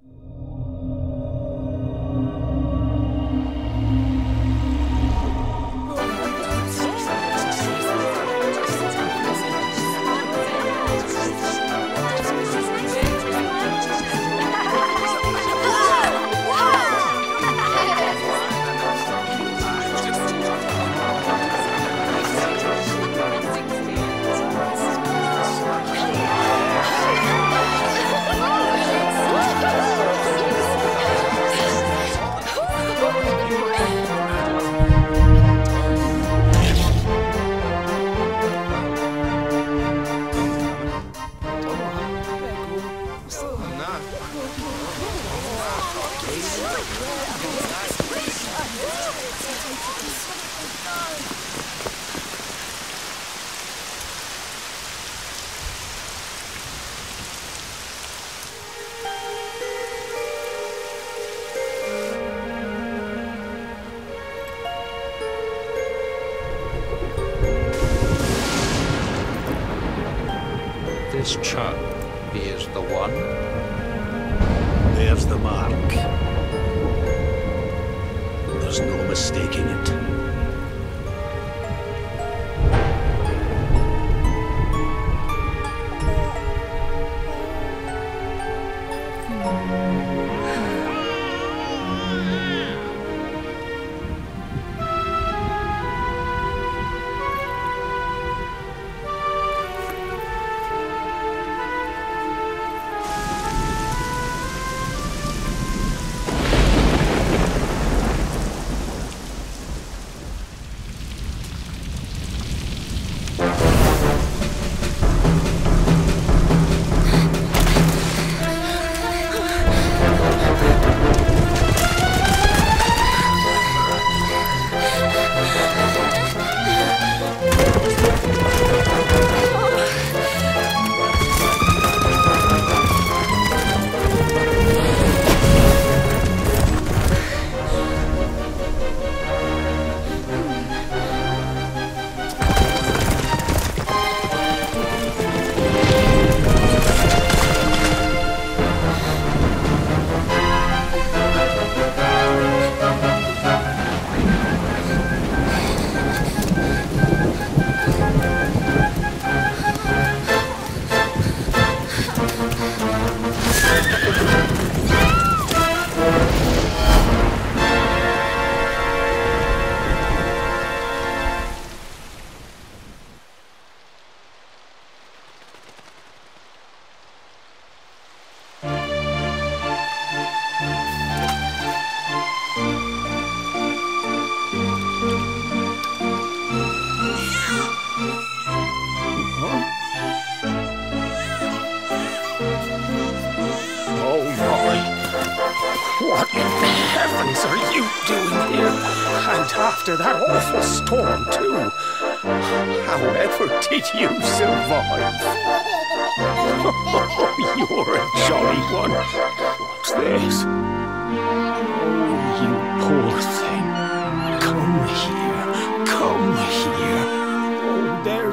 you This he is the one. There's the mark. There's no mistaking it.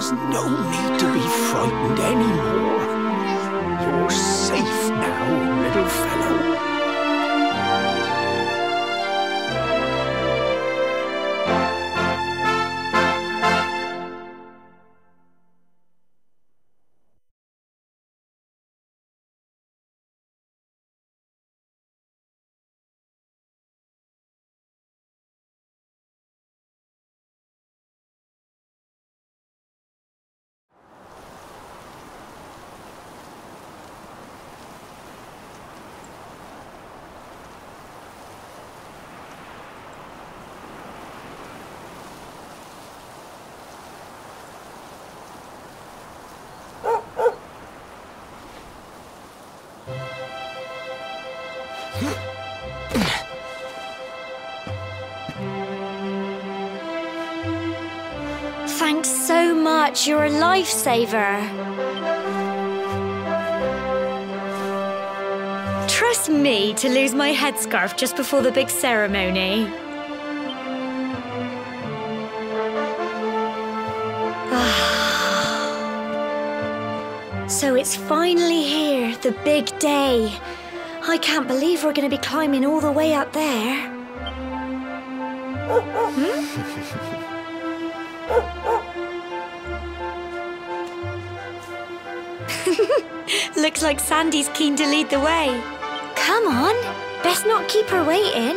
There's no need to be frightened anymore. You're safe now, little fellow. Much. You're a lifesaver. Trust me to lose my headscarf just before the big ceremony. so it's finally here, the big day. I can't believe we're going to be climbing all the way up there. Hmm? Looks like Sandy's keen to lead the way. Come on, best not keep her waiting.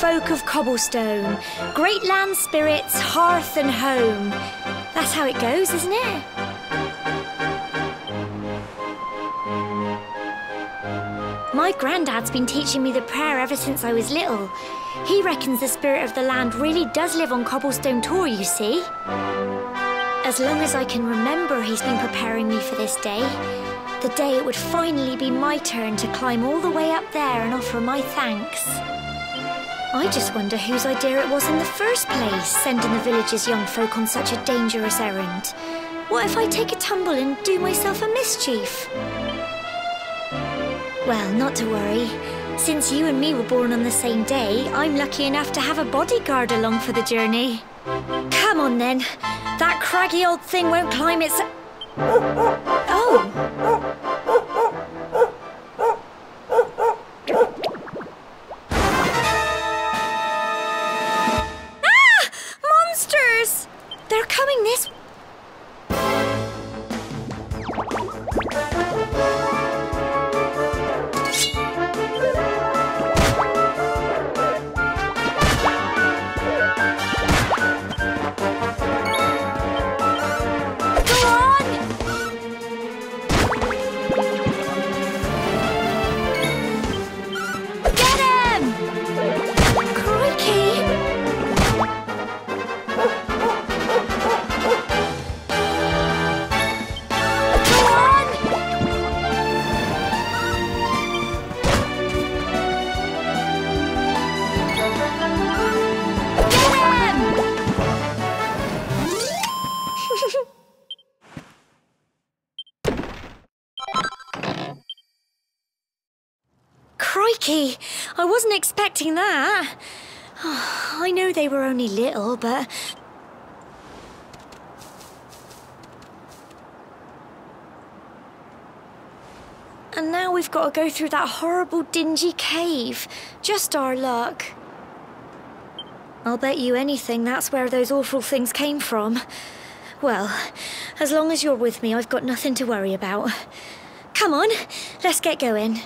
Folk of cobblestone, great land spirits, hearth and home. That's how it goes, isn't it? My granddad's been teaching me the prayer ever since I was little. He reckons the spirit of the land really does live on Cobblestone Tor, you see. As long as I can remember, he's been preparing me for this day. The day it would finally be my turn to climb all the way up there and offer my thanks. I just wonder whose idea it was in the first place, sending the village's young folk on such a dangerous errand. What if I take a tumble and do myself a mischief? Well, not to worry. Since you and me were born on the same day, I'm lucky enough to have a bodyguard along for the journey. Come on then. That craggy old thing won't climb its... got to go through that horrible, dingy cave. Just our luck. I'll bet you anything that's where those awful things came from. Well, as long as you're with me, I've got nothing to worry about. Come on, let's get going.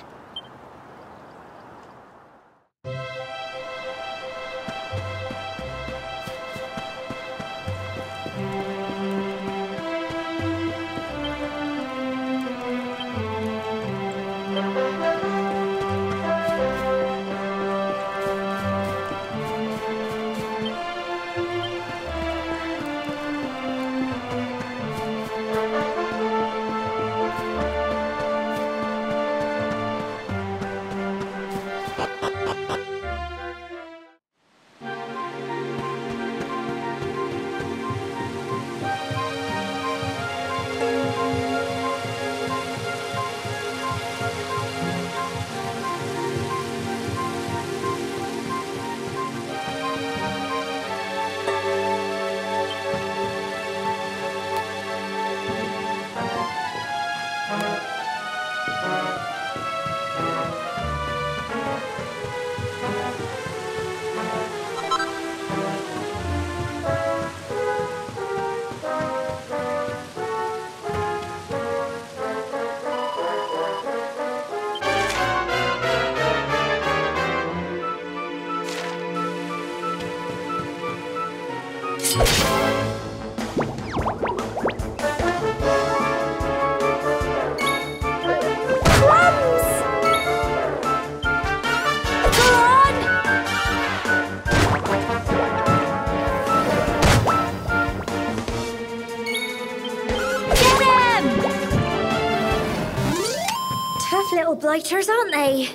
creatures, aren't they?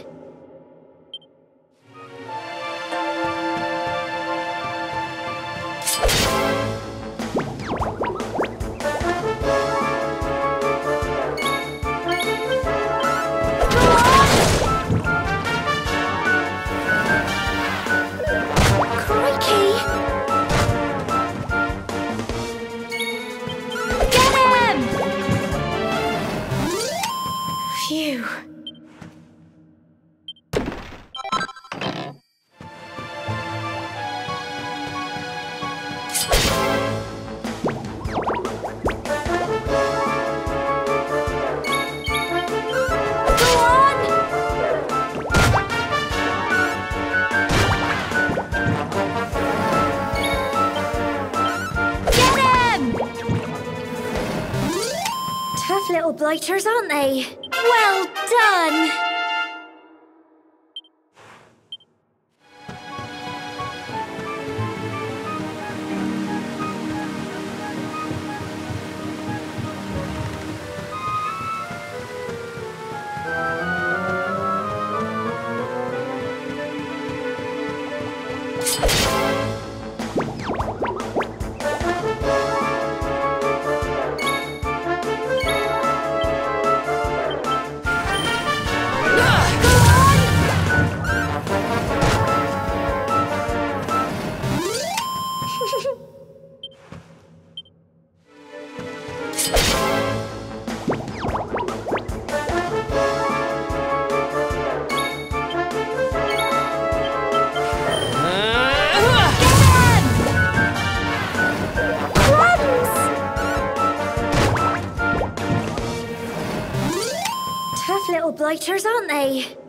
Phew. creatures, aren't they? fighters, aren't they?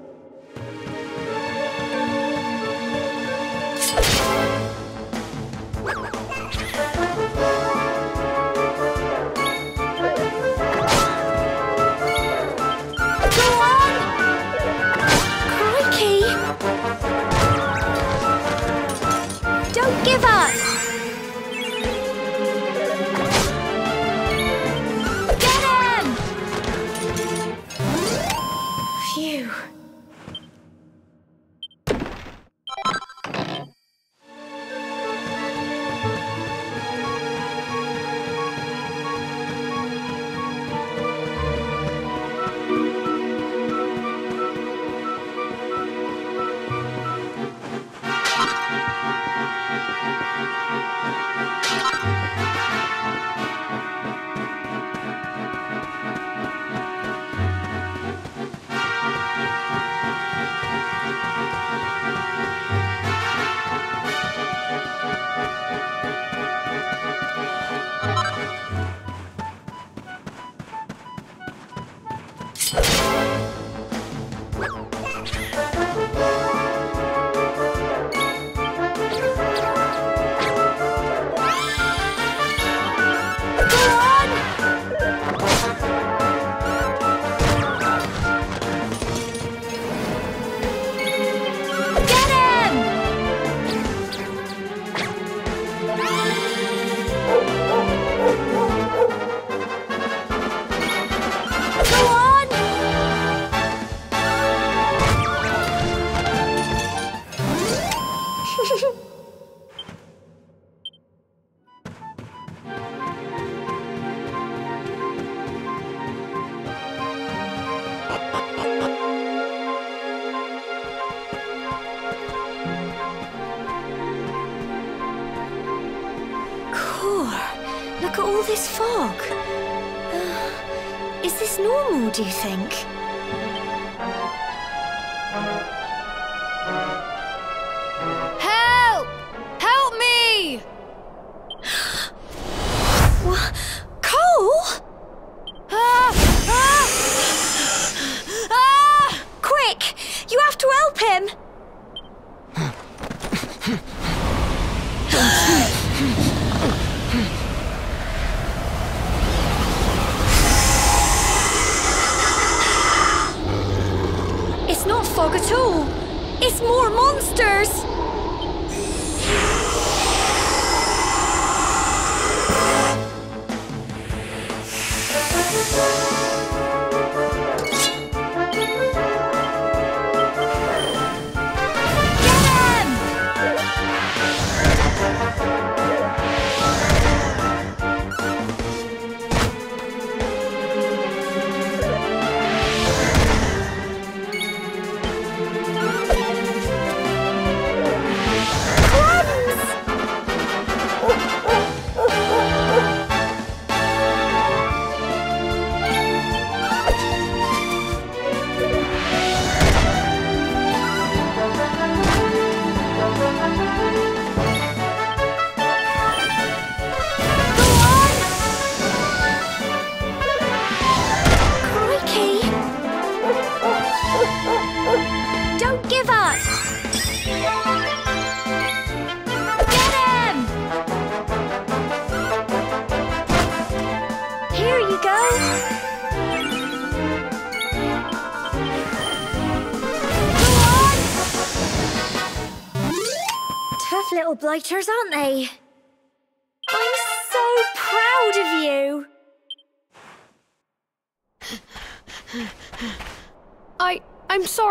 Is this normal, do you think?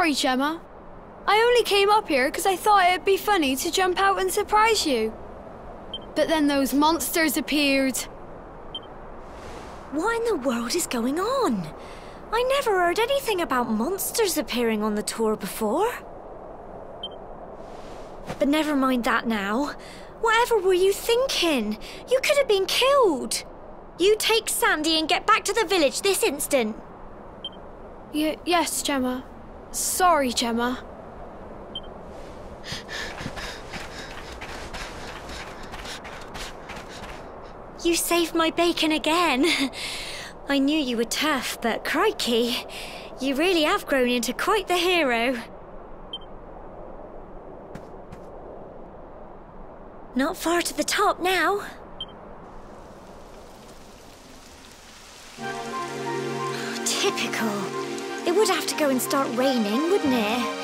Sorry, Gemma. I only came up here because I thought it'd be funny to jump out and surprise you. But then those monsters appeared. What in the world is going on? I never heard anything about monsters appearing on the tor before. But never mind that now. Whatever were you thinking? You could have been killed. You take Sandy and get back to the village this instant. Y- yes, Gemma. Sorry, Gemma. You saved my bacon again. I knew you were tough, but crikey, you really have grown into quite the hero. Not far to the top now. Typical. It would have to go and start raining, wouldn't it?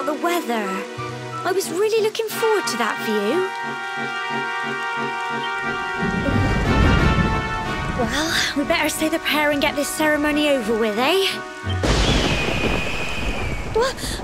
About the weather. I was really looking forward to that view. Well, we better say the prayer and get this ceremony over with, eh? What,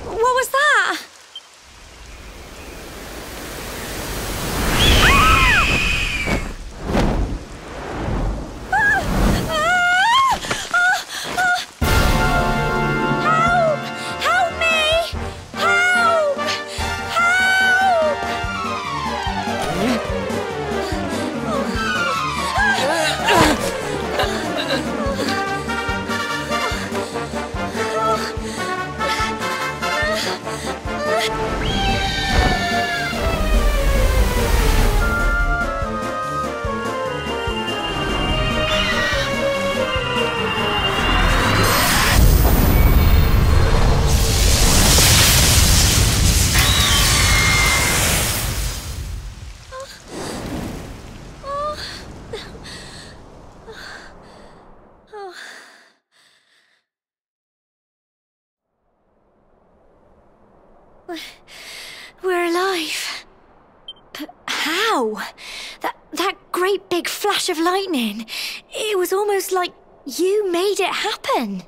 you made it happen.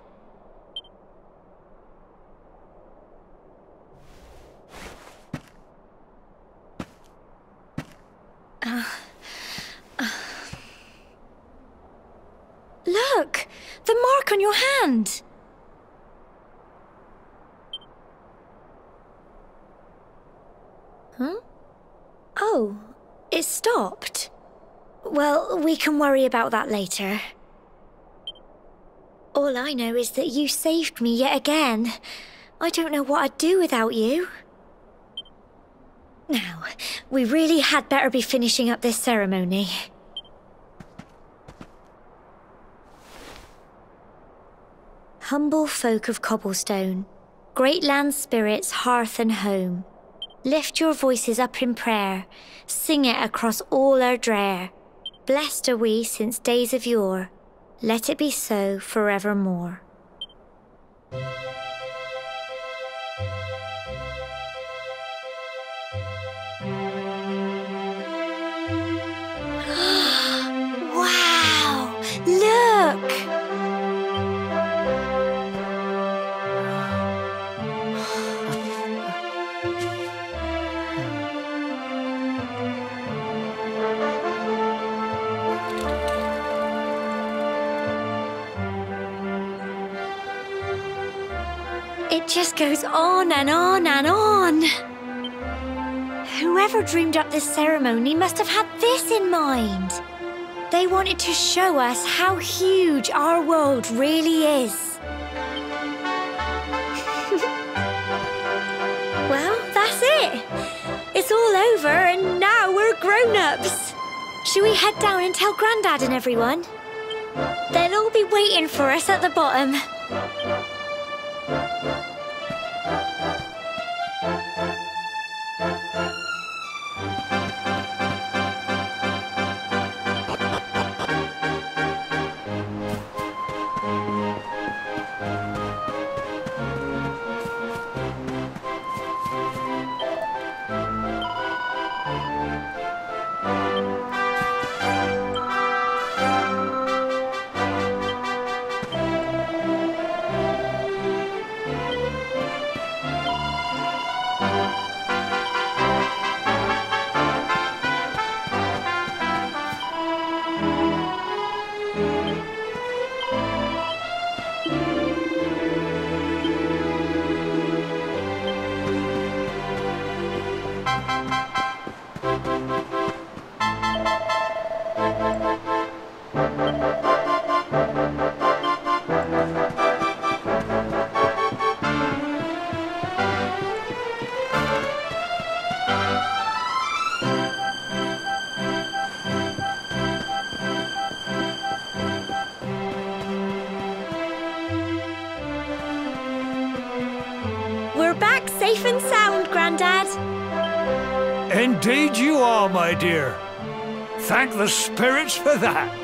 Uh, uh. Look! The mark on your hand! Huh? Oh, it stopped. Well, we can worry about that later. All I know is that you saved me yet again. I don't know what I'd do without you. Now, we really had better be finishing up this ceremony. Humble folk of cobblestone, great land spirits, hearth and home, lift your voices up in prayer, sing it across all our drear. Blessed are we since days of yore, let it be so forevermore. It just goes on and on and on. Whoever dreamed up this ceremony must have had this in mind. They wanted to show us how huge our world really is. well, that's it. It's all over and now we're grown-ups. Should we head down and tell Grandad and everyone? They'll all be waiting for us at the bottom. My dear. Thank the spirits for that.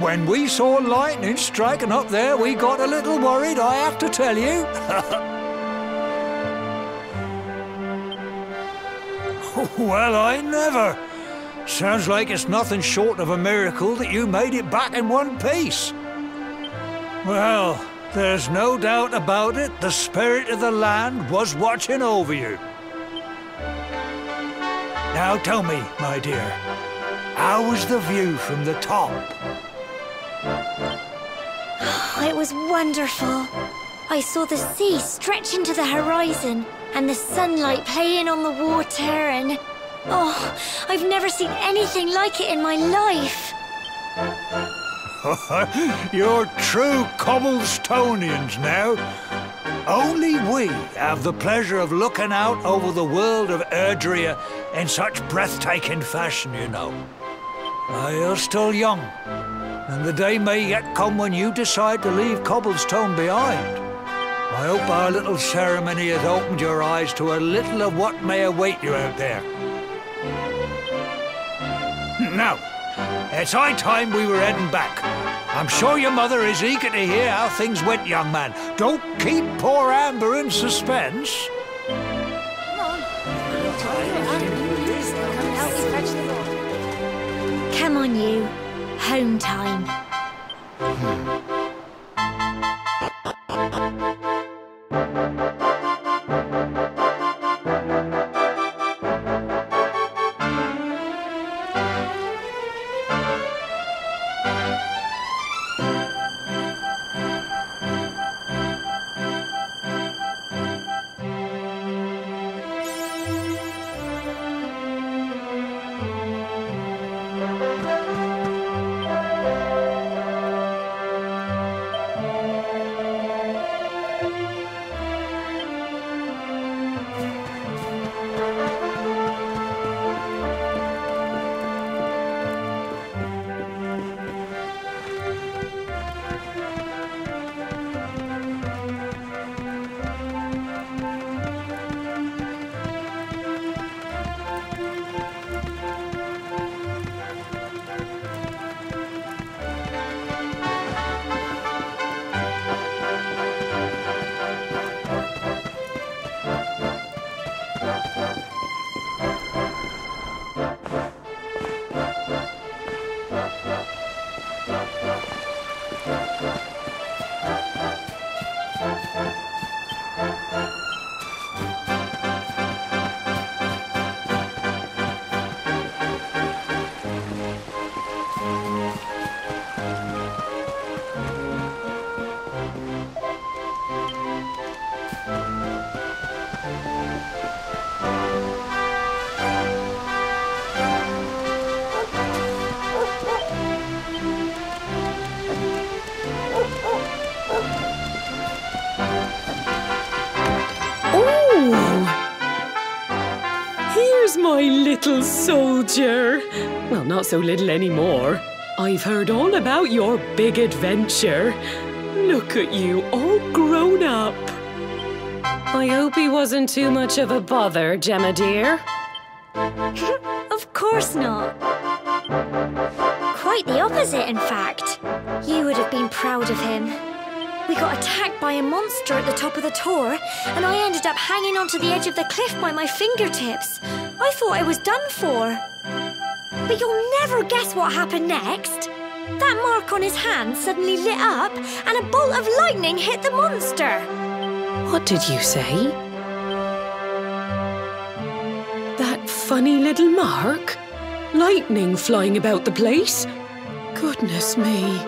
When we saw lightning striking up there, we got a little worried, I have to tell you. well, I never. Sounds like it's nothing short of a miracle that you made it back in one piece. Well, there's no doubt about it, the spirit of the land was watching over you. Now tell me, my dear, how was the view from the top? Oh, it was wonderful. I saw the sea stretch into the horizon and the sunlight playing on the water and... Oh, I've never seen anything like it in my life. You're true Cobblestonians now. Only we have the pleasure of looking out over the world of Erdrea in such breathtaking fashion, you know. Uh, you're still young, and the day may yet come when you decide to leave Cobblestone behind. I hope our little ceremony has opened your eyes to a little of what may await you out there. Now, it's high time we were heading back. I'm sure your mother is eager to hear how things went, young man. Don't keep poor Amber in suspense. Come on, you. Home time. Oh! Soldier. Well, not so little anymore. I've heard all about your big adventure. Look at you, all grown up. I hope he wasn't too much of a bother, Gemma dear. Of course not. Quite the opposite, in fact. You would have been proud of him. We got attacked by a monster at the top of the tor, and I ended up hanging onto the edge of the cliff by my fingertips. I thought I was done for. But you'll never guess what happened next. That mark on his hand suddenly lit up, and a bolt of lightning hit the monster. What did you say? That funny little mark? Lightning flying about the place? Goodness me.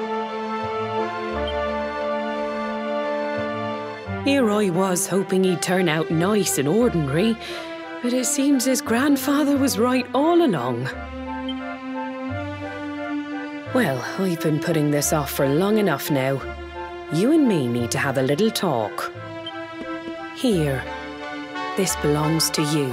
Here I was hoping he'd turn out nice and ordinary, but it seems his grandfather was right all along. Well, I've been putting this off for long enough now. You and me need to have a little talk. Here, this belongs to you.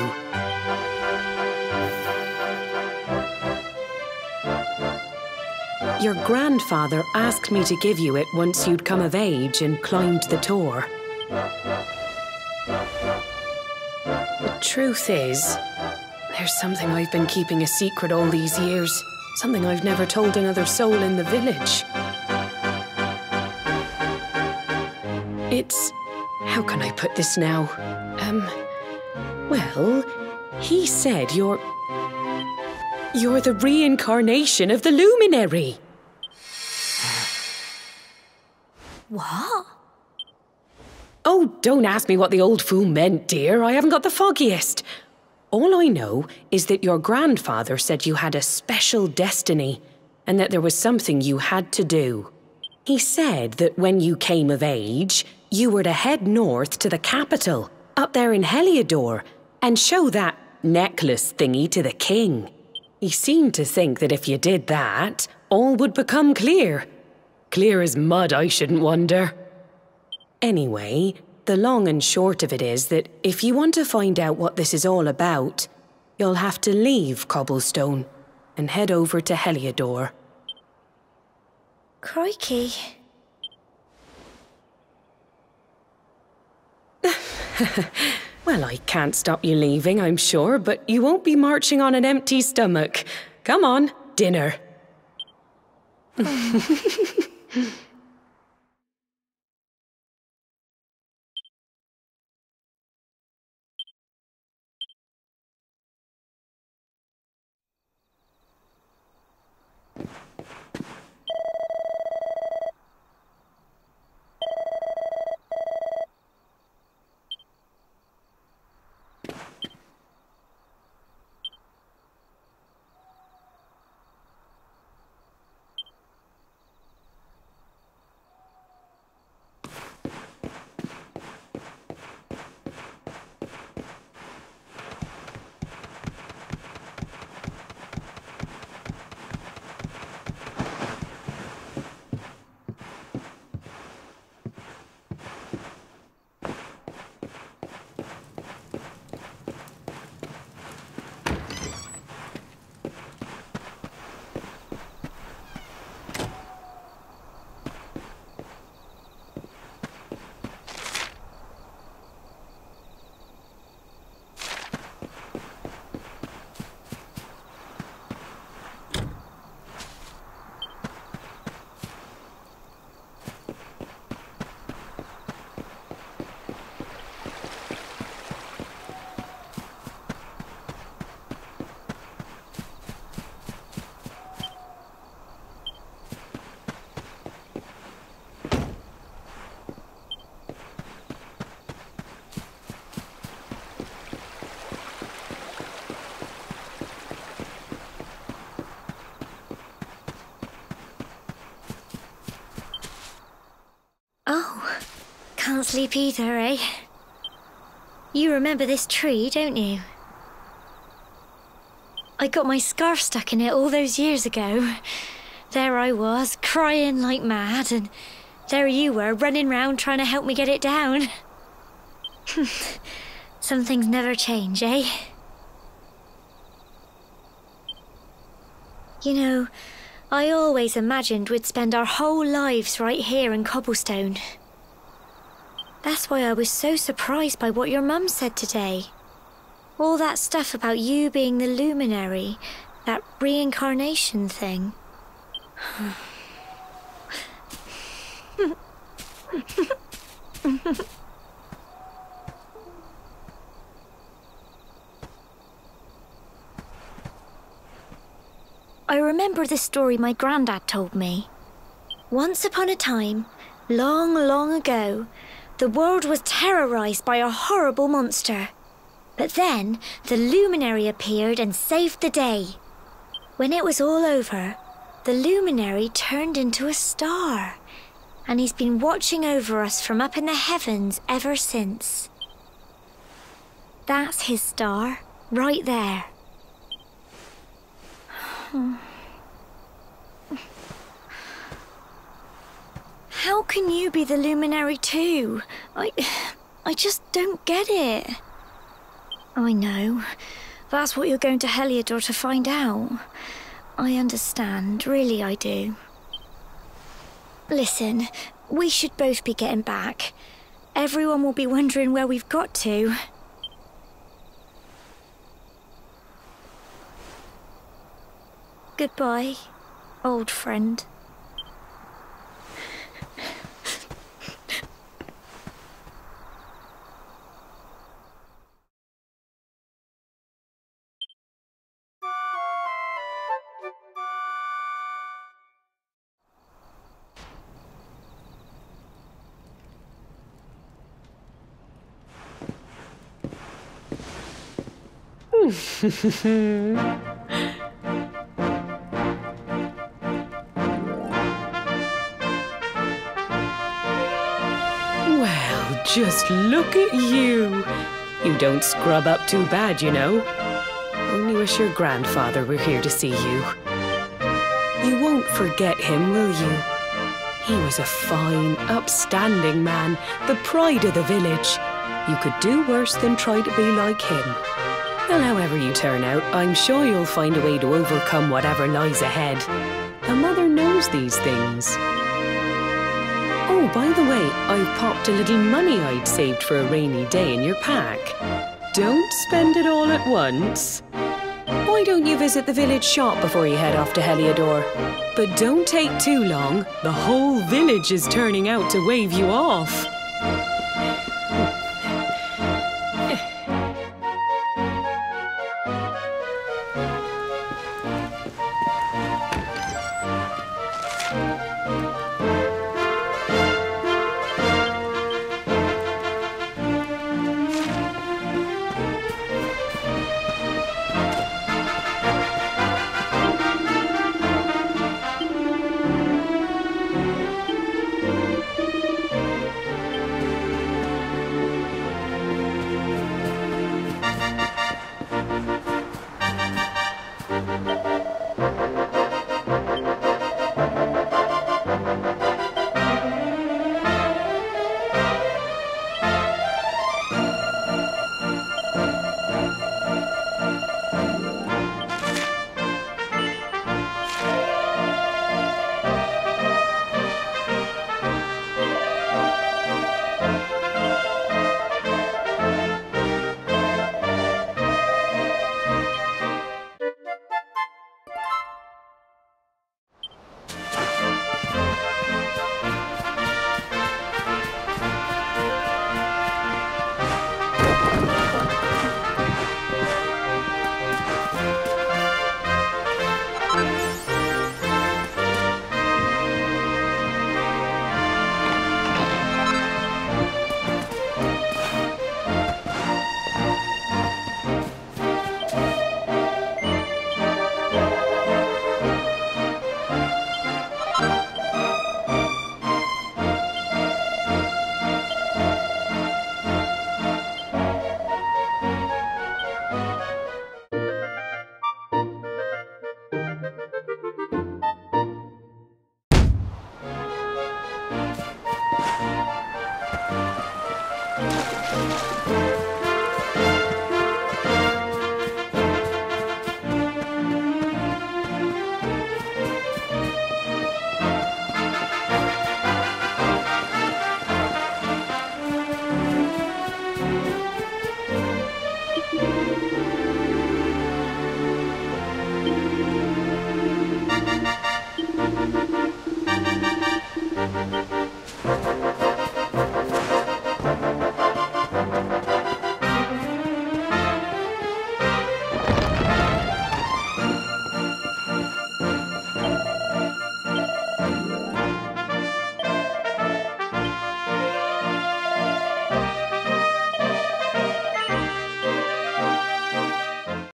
Your grandfather asked me to give you it once you'd come of age and climbed the tor. Truth is, there's something I've been keeping a secret all these years. Something I've never told another soul in the village. It's. How can I put this now? Um. Well, he said you're. You're the reincarnation of the luminary. What? Oh, don't ask me what the old fool meant, dear. I haven't got the foggiest. All I know is that your grandfather said you had a special destiny and that there was something you had to do. He said that when you came of age, you were to head north to the capital, up there in Heliodor, and show that necklace thingy to the king. He seemed to think that if you did that, all would become clear. Clear as mud, I shouldn't wonder. Anyway, the long and short of it is that if you want to find out what this is all about, you'll have to leave Cobblestone and head over to Heliodor. Crikey. Well, I can't stop you leaving, I'm sure, but you won't be marching on an empty stomach. Come on, dinner. Can't sleep either, eh? You remember this tree, don't you? I got my scarf stuck in it all those years ago. There I was, crying like mad, and there you were, running round trying to help me get it down. Some things never change, eh? You know, I always imagined we'd spend our whole lives right here in Cobblestone. That's why I was so surprised by what your mum said today. All that stuff about you being the luminary, that reincarnation thing. I remember the story my granddad told me. Once upon a time, long, long ago, the world was terrorized by a horrible monster. But then the luminary appeared and saved the day. When it was all over, the luminary turned into a star. And he's been watching over us from up in the heavens ever since. That's his star, right there. Hmm. How can you be the luminary too? I. I just don't get it. I know. That's what you're going to Heliodor to find out. I understand, really I do. Listen, we should both be getting back. Everyone will be wondering where we've got to. Goodbye, old friend. Well, just look at you. You don't scrub up too bad, you know. Only wish your grandfather were here to see you. You won't forget him, will you? He was a fine, upstanding man, the pride of the village. You could do worse than try to be like him. Well, however you turn out, I'm sure you'll find a way to overcome whatever lies ahead. A mother knows these things. Oh, by the way, I've popped a little money I'd saved for a rainy day in your pack. Don't spend it all at once. Why don't you visit the village shop before you head off to Heliodor? But don't take too long. The whole village is turning out to wave you off.